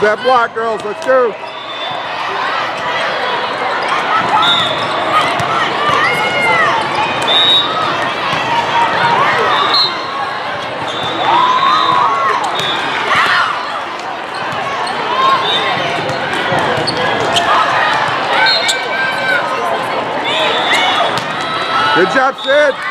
Close that block, girls. Let's go. Good job, Sid.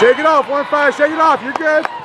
Shake it off, one five, shake it off, you're good.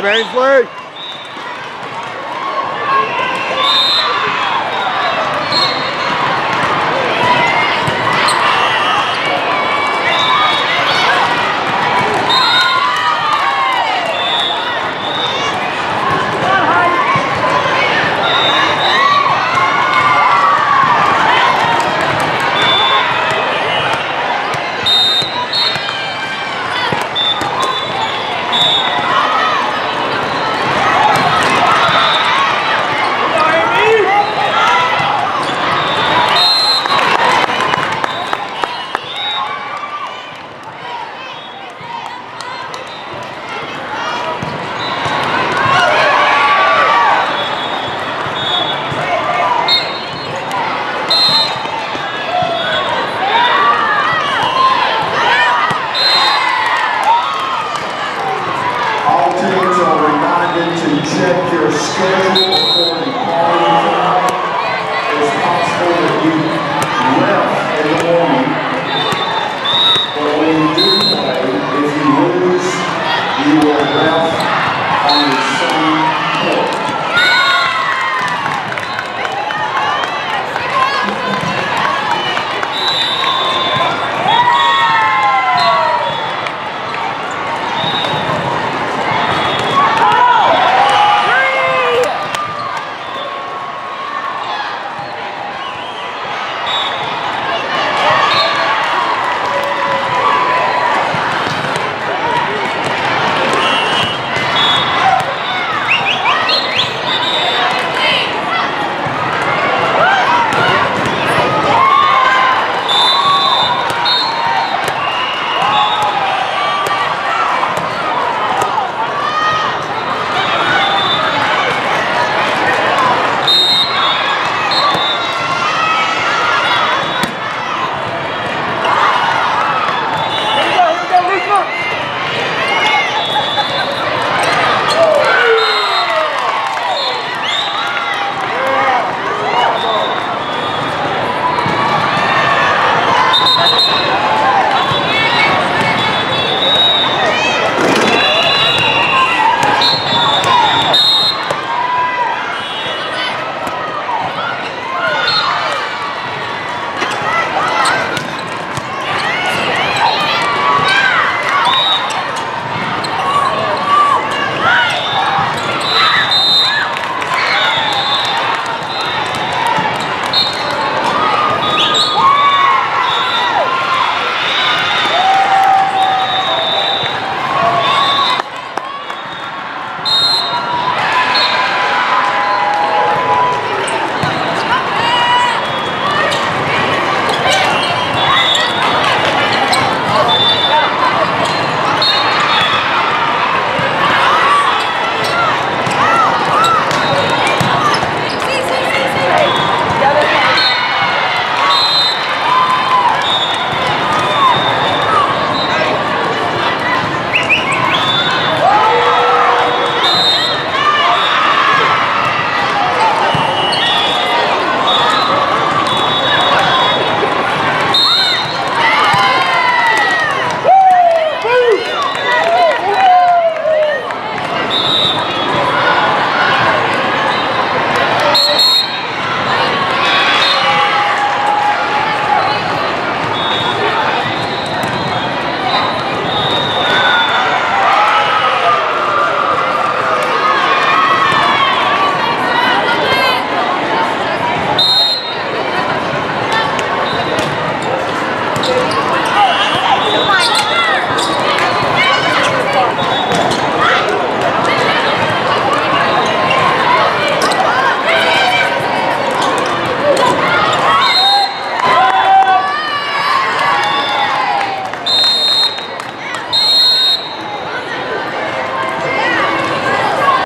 Job, Ainsley. Reminded to check your schedule